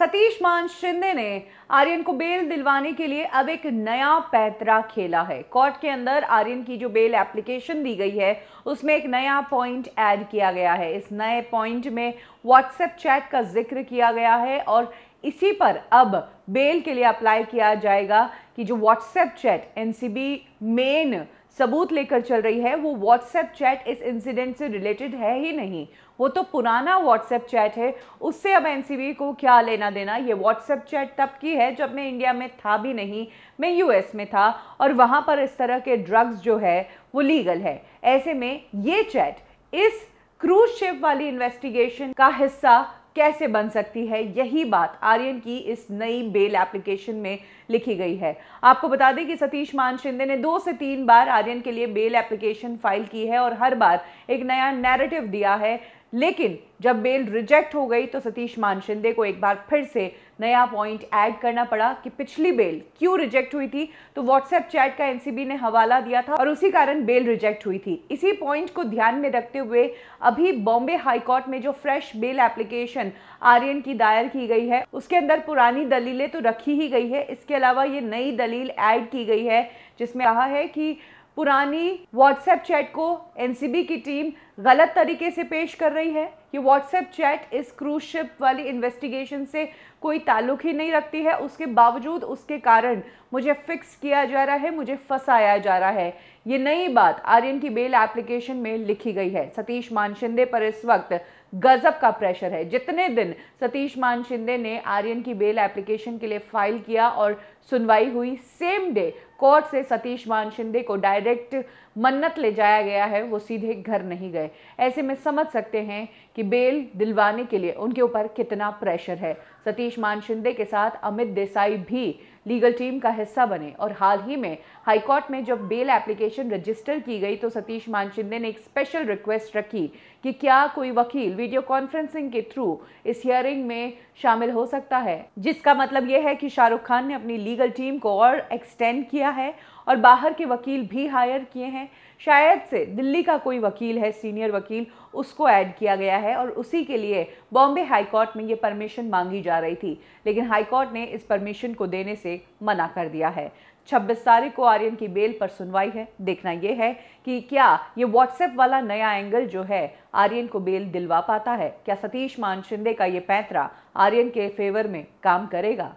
सतीश मान शिंदे ने आर्यन को बेल दिलवाने के लिए अब एक नया पैतरा खेला है। कोर्ट के अंदर आर्यन की जो बेल एप्लीकेशन दी गई है, उसमें एक नया पॉइंट ऐड किया गया है। इस नए पॉइंट में व्हाट्सएप चैट का ज़िक्र किया गया है और इसी पर अब बेल के लिए अप्लाई किया जाएगा कि जो व्हाट्सएप चैट, एनसीबी मेन सबूत लेकर चल रही है, वो व्हाट्सएप चैट इस इंसिडेंट से रिलेटेड है ही नहीं। वो तो पुराना व्हाट्सएप चैट है, उससे अब एनसीबी को क्या लेना देना? ये व्हाट्सएप चैट तब की है जब मैं इंडिया में था भी नहीं, मैं यूएस में था और वहाँ पर इस तरह के ड्रग्स जो है, वो लीगल है। ऐसे में ये चैट इस क्रूज शिप वाली इन्वेस्टिगेशन का हिस्सा कैसे बन सकती है? यही बात आर्यन की इस नई बेल एप्लीकेशन में लिखी गई है। आपको बता दें कि सतीश मान शिंदे ने दो से तीन बार आर्यन के लिए बेल एप्लीकेशन फ़ाइल की है और हर बार एक नया नैरेटिव दिया है। लेकिन जब बेल रिजेक्ट हो गई तो सतीश मान शिंदे को एक बार फिर से नया पॉइंट ऐड करना पड़ा कि पिछली बेल क्यों रिजेक्ट हुई थी? तो व्हाट्सएप चैट का एनसीबी ने हवाला दिया था और उसी कारण बेल रिजेक्ट हुई थी। इसी पॉइंट को ध्यान में रखते हुए अभी बॉम्बे हाईकोर्ट में जो फ्रेश बेल एप्लीकेशन आर्यन की दायर की गई है, उसके अंदर पुरानी दलीलें तो रखी ही गई है। इसके अलावा ये नई दलील ऐड की गई है, जिसमें कहा है कि पुरानी व्हाट्सएप चैट को एनसीबी की टीम गलत तरीके से पेश कर रही है। ये व्हाट्सएप चैट इस क्रूज शिप वाली इन्वेस्टिगेशन से कोई ताल्लुक ही नहीं रखती है। उसके बावजूद उसके कारण मुझे फिक्स किया जा रहा है, मुझे फंसाया जा रहा है। ये नई बात आर्यन की बेल एप्लीकेशन में लिखी गई है। सतीश मान शिंदे पर इस वक्त गजब का प्रेशर है। जितने दिन सतीश मान शिंदे ने आर्यन की बेल एप्लीकेशन के लिए फ़ाइल किया और सुनवाई हुई। सेम डे कोर्ट से सतीश मान शिंदे को डायरेक्ट मन्नत ले जाया गया है। वो सीधे घर नहीं गए। ऐसे में समझ सकते हैं कि बेल दिलवाने के लिए उनके ऊपर कितना प्रेशर है। सतीश मान शिंदे के साथ अमित देसाई भी लीगल टीम का हिस्सा बने और हाल ही में हाईकोर्ट में जब बेल एप्लीकेशन रजिस्टर की गई तो सतीश मान शिंदे ने एक स्पेशल रिक्वेस्ट रखी कि क्या कोई वकील वीडियो कॉन्फ्रेंसिंग के थ्रू इस हियरिंग में शामिल हो सकता है। जिसका मतलब यह है कि शाहरुख खान ने अपनी लीगल टीम को और एक्सटेंड किया है और बाहर के वकील भी हायर किए हैं। शायद से दिल्ली का कोई वकील है सीनियर वकील, उसको ऐड किया गया है और उसी के लिए बॉम्बे हाईकोर्ट में ये परमिशन मांगी जा रही थी। लेकिन हाईकोर्ट ने इस परमिशन को देने से मना कर दिया है। 26 तारीख को आर्यन की बेल पर सुनवाई है। देखना यह है कि क्या ये व्हाट्सएप वाला नया एंगल जो है, आर्यन को बेल दिलवा पाता है? क्या सतीश मान शिंदे का ये पैंतरा आर्यन के फेवर में काम करेगा?